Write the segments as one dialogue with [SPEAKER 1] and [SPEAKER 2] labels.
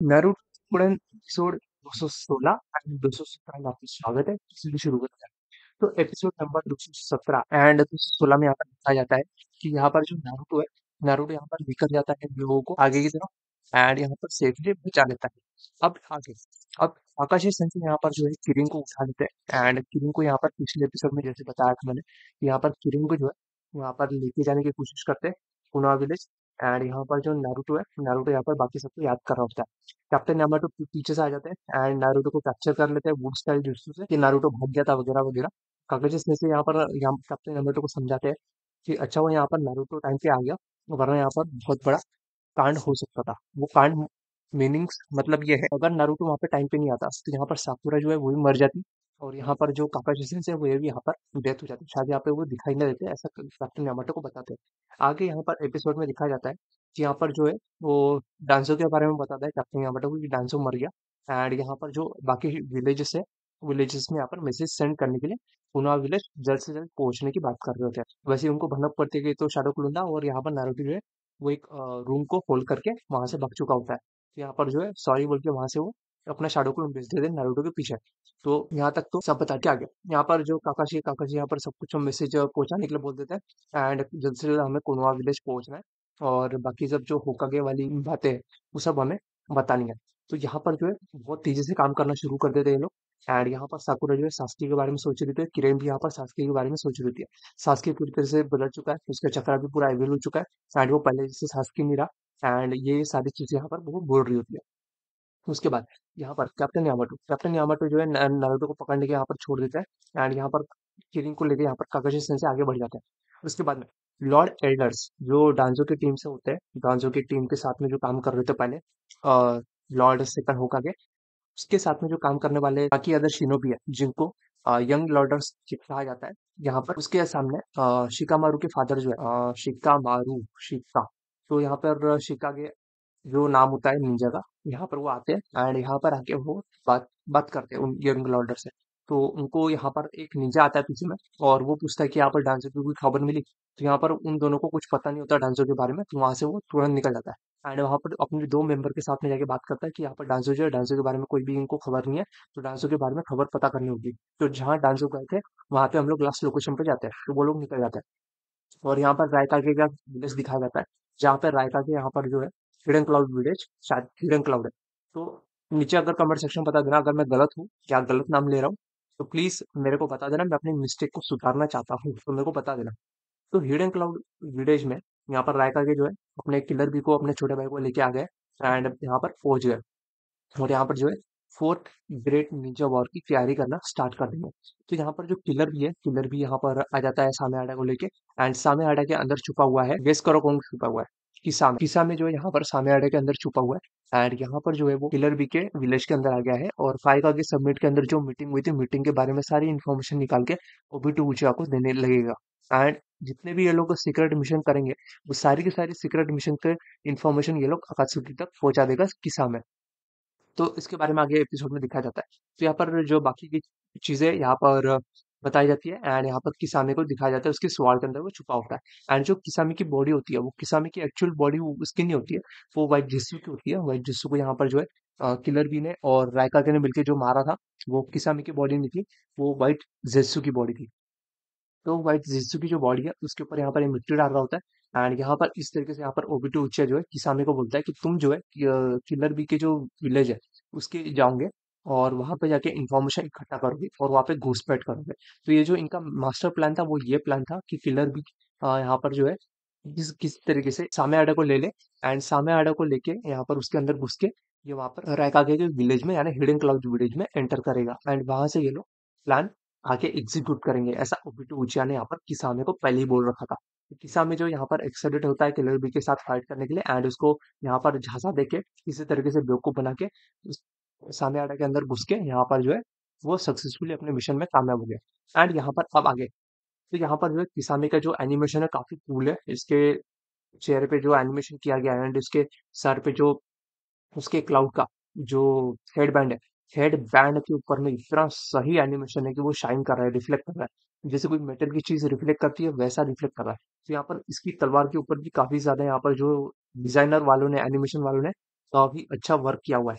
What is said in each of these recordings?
[SPEAKER 1] Episode 216 and 217 में आपका स्वागत है चलिए शुरू करते हैं तो एपिसोड नंबर 217 एंड 216 में यहाँ पर जाता है कि यहाँ पर जो है यहाँ पर लेकर जाता है लोगों को आगे की तरफ़ एंड यहाँ पर सेफली बचा लेता है अब आगे अब आकाशी सेंसे यहाँ पर जो है किरिंग को उठा लेते हैं एंड किरिंग को यहाँ पर पिछले एपिसोड में जैसे बताया था मैंने यहाँ पर किरिंग को जो है यहाँ पर लेके जाने की कोशिश करते हैं पुना विलेज एंड यहाँ पर जो नारुतो है नारुतो यहाँ पर बाकी सबको याद कर रहा होता है। कैप्टन यामाटो पीछे से आ जाते हैं एंड नारुतो को कैप्चर कर लेते हैं वुड स्टाइल जुत्सु से कि भाग गया था वगैरह वगैरह। काकाजी से यहाँ पर यहाँ कैप्टन यामाटो को समझाते हैं कि अच्छा वो यहाँ पर नारुतो टाइम पे आ गया, वरना यहाँ पर बहुत बड़ा कांड हो सकता था। वो कांड मीनिंग्स मतलब ये है, अगर नारुतो वहाँ पे टाइम पे नहीं आता तो यहाँ पर साकुरा जो है वो भी मर जाती। और यहाँ पर जो काकाजी सेंसे है, वो भी यहाँ पर डेथ हो जाती शायद यहाँ पे वो दिखाई नहीं देते, ऐसा कैप्टन यामाटो को बताते हैं। आगे यहाँ पर एपिसोड में दिखाया जाता है कि यहाँ पर जो है, वो डांसो के बारे में बताता है कैप्टन यामाटो को कि डांसो मर गया एंड यहाँ पर जो बाकी विलेजेस है विलेजेस में यहाँ पर मैसेज सेंड करने के लिए पुनः विलेज जल्द से जल्द पहुँचने की बात कर रहे होते हैं। वैसे उनको भनक पड़ती गई तो शाडो कुलुंडा और यहाँ पर नारुतो जो है, वो एक रूम को होल्ड करके वहाँ से भाग चुका होता है। यहाँ पर जो है सॉरी बोल के वहाँ से वो अपना शाडो को भेज देते हैं नारुतो के पीछे। तो यहाँ तक तो सब बता के आ गया यहाँ पर जो काकाशी काकाशी यहाँ पर सब कुछ हम मैसेज पहुँचाने के लिए बोल देते हैं। एंड जल्द से जल्द हमें कोनवा विलेज पहुँचना है। और बाकी सब जो होकागे वाली बातें हैं, वो सब हमें बतानी है। तो यहाँ पर जो है, बहुत तेज़ी से काम करना शुरू कर देते हैं लोग। एंड यहाँ पर साकुरा जो है सास्की के बारे में सोच रही थी। किरण भी यहाँ पर सास्की के बारे में सोच रही थी। सास्की पूरी तरह से बदल चुका है। उसका चक्रा भी पूरा एवेल हो चुका है। एंड वो पहले जैसे सास्की नहीं रहा। एंड ये सारी चीज़ें यहाँ पर वो बोल रही होती है। उसके बाद यहाँ पर कैप्टन यामाटो कैप्टन यामाटो जो है नारुतो को पकड़ने के यहाँ पर छोड़ देता है एंड यहाँ पर किरिंग को लेकर यहाँ पर काकाशी सेन से आगे बढ़ जाते हैं। उसके बाद में लॉर्ड एल्डर्स जो डांजो की टीम से होते हैं डांजो की टीम के साथ में जो काम कर रहे थे पहले लॉर्ड सेकंड होकागे उसके साथ में जो काम करने वाले बाकी अदर शिनोबी है, जिनको यंग लॉर्डर्स कहा जाता है, यहाँ पर उसके सामने शिका मारू के फादर जो है शिका मारू शिका तो यहाँ पर शिकागे जो नाम होता है निंजा का यहाँ पर वो आते हैं एंड यहाँ पर आके वो बात बात करते हैं उन यंग लॉर्डर से। तो उनको यहाँ पर एक निंजा आता है पीछे में और वो पूछता है कि यहाँ पर डांसर की कोई खबर मिली? तो यहाँ पर उन दोनों को कुछ पता नहीं होता डांसर के बारे में तो वहाँ से वो तुरंत निकल जाता है। एंड वहाँ पर अपने दो मेंबर के साथ में जाके बात करता है कि यहाँ पर डांसर जो है डांसो के बारे में कोई भी इनको खबर नहीं है तो डांसो के बारे में खबर पता करनी होगी। तो जहाँ डांसो गए थे वहाँ पे हम लोग लास्ट लोकेशन पे जाते हैं तो वो लोग निकल जाते हैं। और यहाँ पर रायका के का विलेज दिखाया जाता है? जहाँ पर रायका के यहाँ पर जो है हिडन क्लाउड विलेज शायद हिडन क्लाउड है। तो नीचे अगर कमेंट सेक्शन बता देना अगर मैं गलत हूँ या गलत नाम ले रहा हूँ तो प्लीज़ मेरे को बता देना, मैं अपनी मिस्टेक को सुधारना चाहता हूँ तो मेरे को बता देना। तो हिडन क्लाउड विलेज में यहाँ पर रायका के जो है, अपने किलर बी को, अपने छोटे भाई को लेके आ गए एंड यहाँ पर पहुँच गए। और यहाँ पर जो है फोर्थ ग्रेट निंजा वॉर की तैयारी करना स्टार्ट कर देंगे तो यहाँ पर जो किलर भी है किलर भी यहाँ पर आ जाता है सामे आडा को लेके एंड सामे आडा के अंदर छुपा हुआ है गेस करो, कौन छुपा हुआ है? किसा में किसा में जो है यहाँ पर सामे आडे के अंदर छुपा हुआ है एंड यहाँ पर जो है वो किलर बी के विलेज के अंदर आ गया है और फाइका के सबमिट के अंदर जो मीटिंग हुई थी, मीटिंग के बारे में सारी इन्फॉर्मेशन निकाल के ओबी टू उचिया को देने लगेगा। एंड जितने भी ये लोग सीक्रेट मिशन करेंगे, वो सारी की सारी सीक्रेट मिशन के इन्फॉर्मेशन ये लोग अकात्सुकी तक पहुँचा देगा किसा में तो इसके बारे में आगे एपिसोड में दिखाया जाता है। तो यहाँ पर जो बाकी की चीज़ें, यहाँ पर बताई जाती है एंड यहाँ पर किसामी को दिखाया जाता है, उसके सवाल के अंदर वो छुपा होता है। एंड जो किसामी की बॉडी होती है, वो किसामी की एक्चुअल बॉडी उसकी नहीं होती है, वो व्हाइट जिस्सू की होती है। व्हाइट जिस्सू को यहाँ पर जो है किलर बी ने और रायका के ने मिलकर जो मारा था, वो किसामी की बॉडी नहीं थी, वो व्हाइट जेस्सू की बॉडी थी। तो व्हाइट जिस्सू की जो बॉडी है, उसके ऊपर यहाँ पर मिट्टी डाल रहा होता है एंड यहाँ पर इस तरीके से यहाँ पर ओबिटो उच्चा जो है किसामी को बोलता है कि तुम जो है किलर बी के जो विलेज है, उसके जाओगे और वहाँ पे जाके इन्फॉर्मेशन इकट्ठा करोगे और वहाँ पे घुसपैठ करोगे। तो ये जो इनका मास्टर प्लान था, वो ये प्लान था कि किलर भी यहाँ पर जो है, किस किस तरीके से सामे आडा को ले ले एंड सामे आडा को लेके यहाँ पर उसके अंदर घुस के ये वहाँ पर रैकागे के विलेज में, यानी हिडन क्लाउड विलेज में एंटर करेगा एंड वहाँ से ये लोग प्लान आके एग्जीक्यूट करेंगे। ऐसा ओबिटो उचिया ने यहाँ पर किसामे को पहले ही बोल रखा था किसामे जो यहाँ पर एक्साइटेड होता है किलर बी के साथ फाइट करने के लिए एंड उसको यहाँ पर झांसा देके किसी तरीके से बेवकूफ़ बना के सामे के अंदर घुस के यहाँ पर जो है, वो सक्सेसफुली अपने मिशन में कामयाब हो गया। एंड यहाँ पर अब आगे। तो यहाँ पर जो है किसामी का जो एनिमेशन है, काफ़ी कूल है। इसके चेहरे पे जो एनिमेशन किया गया है एंड इसके सर पे जो, उसके क्लाउड का जो हेड बैंड है हेड बैंड के ऊपर में इतना सही एनिमेशन है कि वो शाइन कर रहा है रिफ्लेक्ट कर रहा है। जैसे कोई मेटल की चीज़ रिफ्लेक्ट करती है, वैसा रिफ्लेक्ट कर रहा है। तो यहाँ पर इसकी तलवार के ऊपर भी काफ़ी ज़्यादा यहाँ पर जो डिज़ाइनर वालों ने एनिमेशन वालों ने काफ़ी अच्छा वर्क किया हुआ है।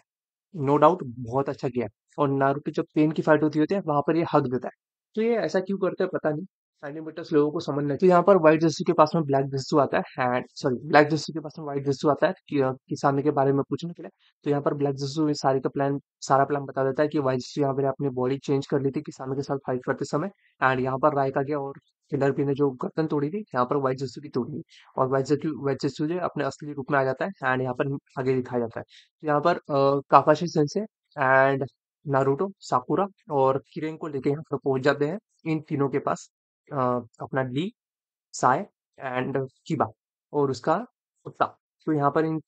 [SPEAKER 1] नो डाउट बहुत अच्छा किया और नारुतो जब पेन की फाइट होती होती है वहाँ पर ये हक देता है तो ये ऐसा क्यों करते हैं पता नहीं। एनिमेटर्स लोगों को समझ नहीं तो यहाँ पर व्हाइट जस्टिस के पास में ब्लैक जस्टिस आता है एंड सॉरी ब्लैक जस्टिस के पास में व्हाइट जस्टिस आता है कि, किसानी के बारे में पूछने के लिए। तो यहाँ पर ब्लैक जस्टिस सारे का प्लान सारा प्लान बता देता है कि व्हाइट जस्टिस यहाँ पर अपनी बॉडी चेंज कर ली थी किसानों के साथ फाइट करते समय एंड यहाँ पर राय का गया और पी ने जो गर्दन तोड़ी थी यहाँ पर व्हाइट जस्टिस की तोड़ी और वाइट जस्टिस व्हाइट जस्टिस जो अपने असली रूप में आ जाता है एंड यहाँ पर आगे दिखाया जाता है। तो यहाँ पर Kakashi sensei and Naruto Sakura और किरेन को लेके यहाँ पर पहुँच जाते हैं इन तीनों के पास अ, अपना ली साय एंड किबा और उसका कुत्ता। तो यहाँ पर इन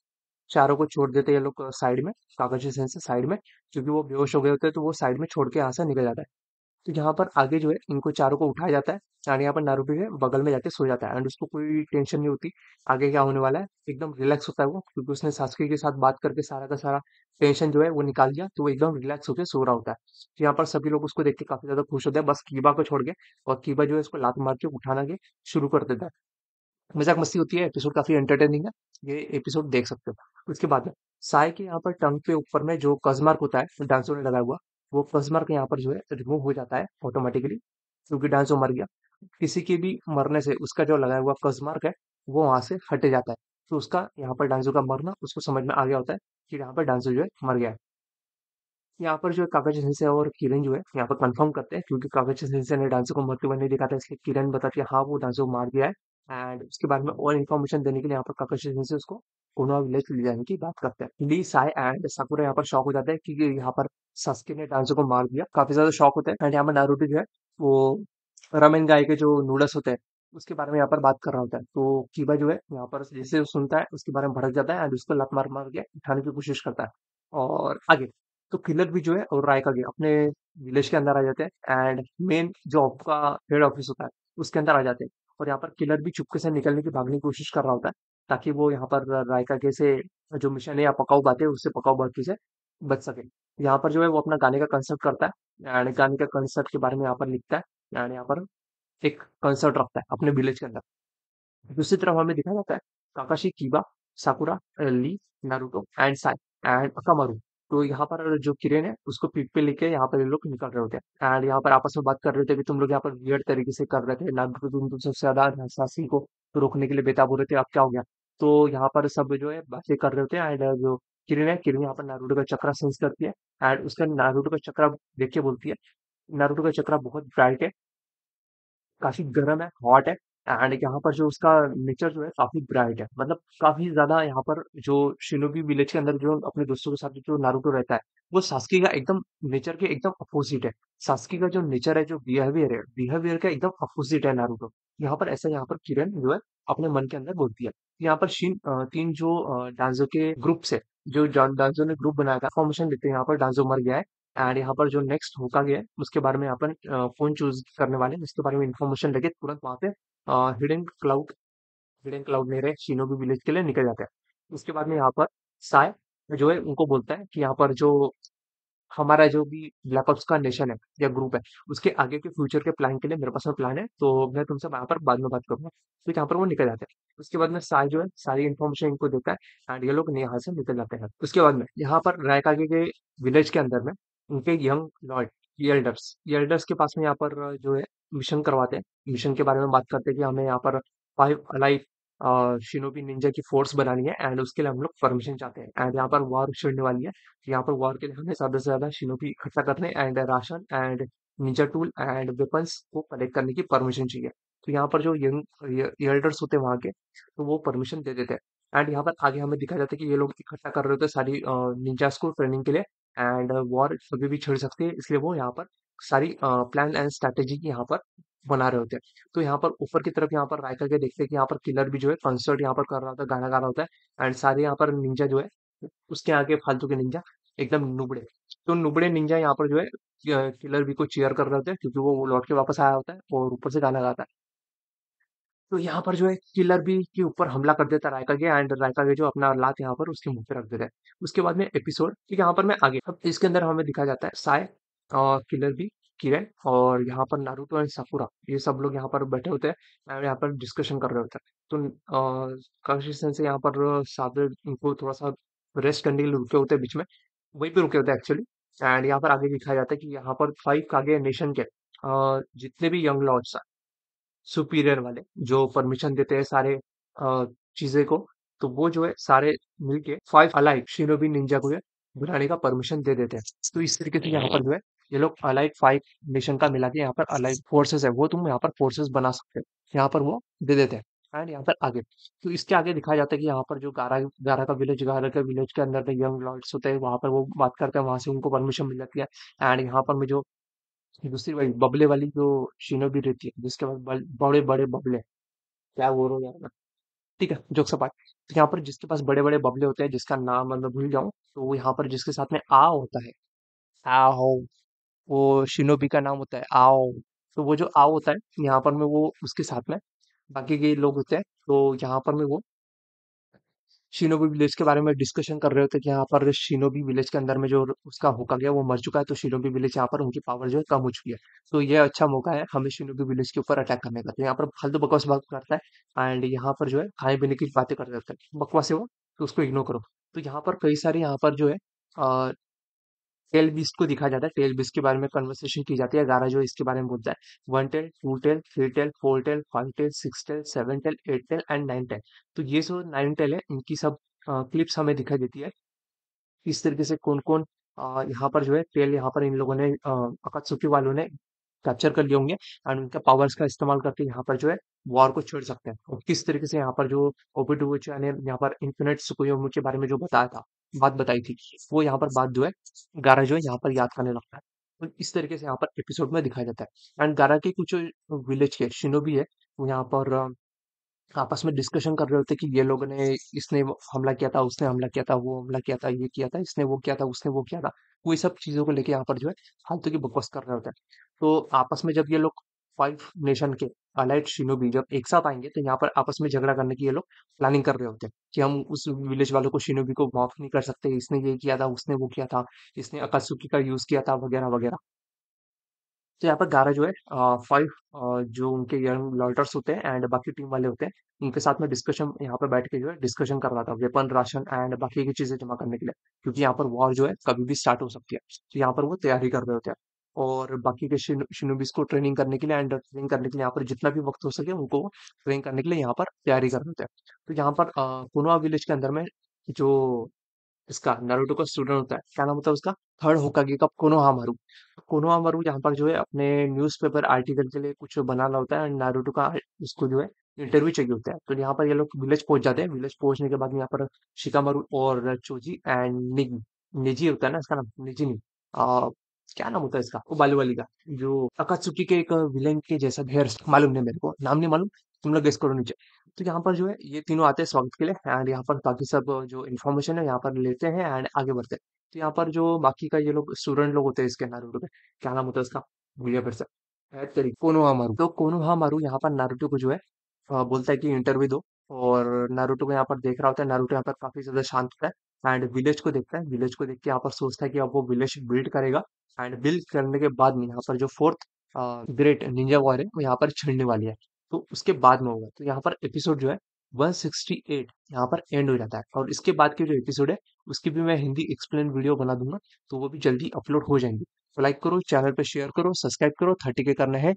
[SPEAKER 1] चारों को छोड़ देते हैं ये लोग साइड में काकाशी सेंसे साइड में क्योंकि वो बेहोश हो गए होते हैं तो वो साइड में छोड़ के यहाँ से निकल जाता है। तो यहाँ पर आगे जो है इनको चारों को उठाया जाता है। एंड यहाँ पर नारुतो के बगल में जाके सो जाता है। एंड उसको कोई टेंशन नहीं होती, आगे क्या होने वाला है? एकदम रिलैक्स होता है वो, क्योंकि उसने सासुके के साथ बात करके सारा का सारा टेंशन जो है वो निकाल दिया तो वो एकदम रिलैक्स होकर सो रहा होता है। तो यहाँ पर सभी लोग उसको देख के काफ़ी ज़्यादा खुश होते हैं। बस कीबा को छोड़ के और कीबा जो है उसको लात मार के उठाना के शुरू कर देता है। मज़ाक मस्ती होती है एपिसोड काफ़ी एंटरटेनिंग है, ये एपिसोड देख सकते हो। उसके बाद में, साय के यहाँ पर टंग पे ऊपर में जो कजमार्क होता है डांसो ने लगाया हुआ वो कजमार्क यहाँ पर जो है रिमूव हो जाता है ऑटोमेटिकली क्योंकि डांसो मर गया। किसी के भी मरने से उसका जो लगाया हुआ कजमार्क है, वो वहाँ से हट जाता है। तो उसका यहाँ पर डांसो का मरना, उसको समझ में आ गया होता है कि यहाँ पर डांसो जो है मर गया है। यहाँ पर जो है कागज़ सिंह और किरण जो है यहाँ पर कंफर्म करते हैं, क्योंकि कागज़ सिंह ने डांसो को मरते हुए नहीं दिखा था, इसलिए किरण बताती है हाँ वो डांसो मार दिया है। एंड उसके बारे में और इन्फॉर्मेशन देने के लिए यहाँ पर कागज़ सिंह उसको कोनोहा विलेज ले जाने की बात करते हैं। ली साई एंड साकुरा यहाँ पर शॉक हो जाता है क्योंकि यहाँ पर सास्के ने डांसो को मार दिया। काफ़ी ज़्यादा शॉक होता हैं। एंड यहाँ पर नारुतो जो है, वो रमेन गाय के जो नूडल्स होते हैं, उसके बारे में यहाँ पर बात कर रहा होता है। तो कीबा जो है, यहाँ पर जैसे सुनता है, उसके बारे में भड़क जाता है एंड उसको लत मार मार के उठाने की कोशिश करता है। और आगे तो किलर भी जो है, और राय का अपने विलेज के अंदर आ जाते हैं। एंड मेन जो आपका हेड ऑफ़िस होता है, उसके अंदर आ जाते हैं। और यहाँ पर किलर भी चुपके से निकलने की भागने की कोशिश कर रहा होता है, ताकि वो यहाँ पर रायका के से जो मिशन है, या पकाऊ बातें, उससे पकाऊ बातों से बच सके। यहाँ पर जो है वो अपना गाने का कंसर्ट करता है एंड गाने का कंसर्ट के बारे में यहाँ पर लिखता है एंड यहाँ पर एक कंसर्ट रखता है अपने विलेज के अंदर। दूसरी तरफ़ हमें दिखाया जाता है Kakashi, Kiba, Sakura Lee Naruto and Sai and Akamaru. तो यहाँ पर जो किरेन है उसको पीठ पे लेके यहाँ पर ये लोग निकल रहे होते हैं एंड यहाँ पर आपस में बात कर रहे थे कि तुम लोग यहाँ पर वियर्ड तरीके से कर रहे थे नारुतो तुम तुम सबसे ज़्यादा सासी को रोकने के लिए बेताब हो रहे थे, अब क्या हो गया? तो यहाँ पर सब जो है बातें कर रहे होते हैं एंड जो किरण है किरण यहाँ पर नारुतो का चक्रा सेंस करती है एंड उसका नारुतो का चक्रा देख के बोलती है नारुतो का चक्रा बहुत ब्राइट है काफ़ी गर्म है, हॉट है एंड यहाँ पर जो उसका नेचर जो है काफ़ी ब्राइट है। मतलब काफ़ी ज़्यादा यहाँ पर जो शिनोबी विलेज के अंदर जो अपने दोस्तों के साथ जो नारुतो रहता है, वो सास्की का एकदम नेचर के एकदम अपोज़िट है। सास्की का जो नेचर है, जो बिहेवियर है, बिहेवियर का एकदम अपोज़िट है नारुतो। यहाँ पर ऐसा यहाँ पर किरण जो है अपने मन के अंदर बोलती है। यहाँ पर शिन तीन जो डांज़ो के ग्रुप्स है, जो जॉन डांज़ो ने ग्रुप बनाया था, फॉर्मेशन देते हैं यहाँ पर डांज़ो मर गया है एंड यहाँ पर जो नेक्स्ट होका गया है उसके बारे में अपन फ़ोन चूज़ करने वाले हैं उसके बारे में इन्फॉर्मेशन लेके तुरंत वहाँ पे हिडन क्लाउड हिडन क्लाउड मेरे शिनोबी विलेज के लिए निकल जाते हैं। उसके बाद में यहाँ पर साय जो है उनको बोलता है कि यहाँ पर जो हमारा जो भी ब्लैक ऑप्स का नेशन है या ग्रुप है, उसके आगे के फ्यूचर के प्लान के लिए मेरे पास में प्लान है तो मैं तुमसे वहाँ पर बाद में बात करूँगा। तो यहाँ पर वो निकल जाते हैं। उसके बाद में साय जो है, सारी इन्फॉर्मेशन इनको देता है एंड ये लोग यहाँ से निकल जाते हैं। उसके बाद में यहाँ पर रायकागे के विलेज के अंदर में उनके यंग लॉर्ड एल्डर्स एल्डर्स के पास में यहाँ पर जो है मिशन करवाते हैं। मिशन के बारे में बात करते हैं कि हमें यहाँ पर फाइव अलाइव शिनोबी निंजा की फोर्स बनानी है एंड उसके लिए हम लोग परमिशन चाहते हैं एंड यहाँ पर वॉर छिड़ने वाली है। यहाँ पर वॉर के लिए हमें ज़्यादा से ज़्यादा शिनोबी इकट्ठा करने and ration and ninja tool and weapons को कलेक्ट करने की परमिशन चाहिए। तो यहाँ पर जो यंग एल्डर्स होते हैं वहाँ के तो वो परमिशन दे देते हैं। एंड यहाँ पर आगे हमें दिखा जाता है कि ये लोग इकट्ठा कर रहे होते हैं सारी निंजास को ट्रेनिंग के लिए एंड वॉर कभी भी छिड़ सकती है। इसलिए वो यहाँ पर सारी प्लान एंड स्ट्रैटेजी यहाँ पर बना रहे होते हैं। तो यहाँ पर ऊपर की तरफ़ यहाँ पर राय करके देखते हैं कि यहाँ पर किलर भी जो है कंसर्ट यहाँ पर कर रहा होता है गाना गा रहा होता है एंड सारे यहाँ पर निंजा जो है, उसके आगे फालतू के निंजा एकदम नुबड़े। तो नुबड़े निंजा यहाँ पर जो है किलर भी को चेयर कर रहे होते हैं क्योंकि वो लौट के वापस आया होता है और ऊपर से गाना गाता है। तो यहाँ पर जो है किलर भी के ऊपर हमला कर देता है रायका के एंड रायकागे जो अपना लात यहाँ पर उसके मुँह पे रख देता है। उसके बाद में एपिसोड यहाँ पर मैं आगे, अब इसके अंदर हमें दिखा जाता है साय और किलर बी किरण और यहाँ पर नारुतो एंड साकुरा ये सब लोग यहाँ पर बैठे होते हैं एंड यहाँ पर डिस्कशन कर रहे होते हैं। तो काशिशन से यहाँ पर सादर इनको थोड़ा सा रेस्ट करने के लिए रुके होते हैं बीच में, वहीं पे रुके होते हैं एक्चुअली एंड यहाँ पर आगे दिखाया जाता है कि यहाँ पर फाइव कागे नेशन के जितने भी यंग लॉर्ड्स हैं सुपीरियर वाले, जो परमिशन देते हैं सारे चीज़ें को तो वो जो है सारे मिलके फाइव अलाइव शिनोबी निंजा को बुलाने का परमिशन दे देते हैं। तो इस तरीके से यहाँ पर जो है ये लोग अलाइट फाइव नेशन का मिला के यहाँ पर अलाइट फोर्सेस है, वो तुम यहाँ पर फोर्सेस बना सकते हो। यहाँ पर वो दे देते हैं एंड यहाँ पर आगे। तो इसके आगे दिखाया जाता है कि यहाँ पर जो गारा गारा का विलेज गारा का विलेज के अंदर यंग लॉर्ड्स होते हैं, वहाँ पर वो बात करते हैं, वहाँ से उनको परमिशन मिल जाती है एंड यहाँ पर जो दूसरी वाली बबले वाली जो शीनो भी रहती है, जिसके पास बड़े बड़े बबले क्या बोल रहा हूँ यार ठीक है जोक्स सपाट तो यहाँ पर जिसके पास बड़े बड़े बबले होते हैं, जिसका नाम मैं भूल जाऊँ तो वो यहाँ पर जिसके साथ में आ होता है आओ वो शिनोबी का नाम होता है, आओ। तो वो जो आओ होता है, यहाँ पर में वो उसके साथ में, बाकी के लोग होते हैं तो यहाँ पर में वो शिनोबी विलेज के बारे में डिस्कशन कर रहे होते हैं कि यहाँ पर शिनोबी विलेज के अंदर में जो उसका होका गया, वो मर चुका है तो शिनोबी विलेज यहाँ पर उनकी पावर जो है कम हो चुकी है। तो ये अच्छा मौका है हमें शिनोबी विलेज के ऊपर अटैक करने का। तो यहाँ पर फालतू बकवास बात करता है, एंड यहाँ पर जो है खाने पीने की बातें कर रहे होते हैं। बकवास है वो तो उसको इग्नोर करो। तो यहाँ पर कई सारे यहाँ पर जो है टेल बीस्ट को दिखाया जाता है। टेल बीस्ट के बारे में कन्वर्सेशन की जाती है। गारा जो इसके बारे में बोलता है। One tail two tail three tail four tail five tail six tail seven tail eight tail and nine tail तो ये जो नाइन टेल है, इनकी सब क्लिप्स हमें दिखाई देती है। इस तरीके से कौन कौन यहाँ पर जो है टेल यहाँ पर इन लोगों ने अकात्सुकी वालों ने कैप्चर कर लिए होंगे एंड उनके पावर्स का इस्तेमाल करके यहाँ पर जो है वॉर को छेड़ सकते हैं। और किस तरीके से यहाँ पर जो ओबिडुओचा ने यहाँ पर इन्फिनिट सुकुयोमी के बारे में जो बताया था। बात बताई थी वो यहाँ पर बात जो है गारा जो है यहाँ पर याद करने लगता है। तो इस तरीके से यहाँ पर एपिसोड में दिखाया जाता है। एंड गारा के कुछ विलेज के शिनोबी है, वो यहाँ पर आपस में डिस्कशन कर रहे होते कि ये लोगों ने इसने हमला किया था, उसने हमला किया था, वो हमला किया था, ये किया था, इसने वो किया था, उसने वो किया था। वो सब चीज़ों को लेके यहाँ पर जो है फालतू की बकवास कर रहे होते हैं। तो आपस में जब ये लोग फाइव नेशन के अलाइट शिनोबी जब एक साथ आएँगे तो यहाँ पर आपस में झगड़ा करने की ये लोग प्लानिंग कर रहे होते हैं कि हम उस विलेज वालों को शिनोबी को माफ़ नहीं कर सकते, इसने ये किया था, उसने वो किया था, इसने अकात्सुकी का यूज़ किया था, वगैरह वगैरह। तो यहाँ पर गारा जो है फाइव जो उनके यंग लॉयटर्स होते हैं एंड बाकी टीम वाले होते हैं, उनके साथ में डिस्कशन यहाँ पर बैठ के जो है डिस्कशन कर रहा था वेपन राशन एंड बाकी की चीज़ें जमा करने के लिए, क्योंकि यहाँ पर वॉर जो है कभी भी स्टार्ट हो सकती है। तो यहाँ पर वो तैयारी कर रहे होते हैं। और बाकी के शिनोबिस को ट्रेनिंग करने के लिए एंड ट्रेनिंग करने के लिए यहाँ पर जितना भी वक्त हो सके उनको ट्रेनिंग करने के लिए यहाँ पर तैयारी कर होते हैं तो यहाँ पर कुनवा विलेज के अंदर में जो इसका नारुतो का स्टूडेंट होता है, क्या नाम होता है उसका? थर्ड होकागे का कोनोहामारू कोनोहामारू यहाँ पर जो है अपने न्यूज़पेपर आर्टिकल के लिए कुछ बनाना होता है एंड नारुतो का उसको जो है इंटरव्यू चाहिए होता है। तो यहाँ पर ये लोग विलेज पहुँच जाते हैं। विलेज पहुँचने के बाद यहाँ पर शिकामारू और चोजी एंड निजी होता है ना इसका नाम? निजी नहीं। क्या नाम होता है इसका? वो बालू वाली का, जो अकात्सुकी के एक विलेन के जैसा हेयर मालूम नहीं मेरे को, नाम नहीं मालूम, तुम लोग गेस करो नीचे। तो यहाँ पर जो है, ये तीनों आते हैं स्वागत के लिए एंड यहाँ पर बाकी सब जो इन्फॉर्मेशन है, यहाँ पर लेते हैं एंड आगे बढ़ते हैं। तो यहाँ पर जो बाकी का ये लोग स्टूडेंट लोग होते हैं इसके नारुतो के, क्या नाम होता है इसका? भूलिया फिर से। तेरी कोनोहा मारू तो कोनोहा मारू यहाँ पर नारुतो को जो है बोलता है कि इंटरव्यू दो, और नारुतो को यहाँ पर देख रहा होता है नारुतो यहाँ पर काफ़ी ज़्यादा शांत होता है एंड विलेज को देखता है। विलेज को देख के यहाँ पर सोचता है कि अब वो विलेज बिल्ड करेगा एंड बिल्ड करने के बाद में यहाँ पर जो फोर्थ ग्रेट निंजा वॉर है, वो यहाँ पर छिड़ने वाली है। तो उसके बाद में होगा। तो यहाँ पर एपिसोड जो है 168 यहाँ पर एंड हो जाता है। और इसके बाद के जो एपिसोड है, उसकी भी मैं हिंदी एक्सप्लेन वीडियो बना दूँगा तो वो भी जल्दी अपलोड हो जाएँगी। तो लाइक करो चैनल पे शेयर करो सब्सक्राइब करो थर्टी के करने हैं।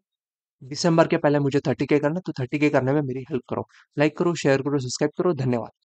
[SPEAKER 1] दिसंबर के पहले मुझे थर्टी के करना तो थर्टी के करने में मेरी हेल्प करो। लाइक करो शेयर करो सब्सक्राइब करो, धन्यवाद।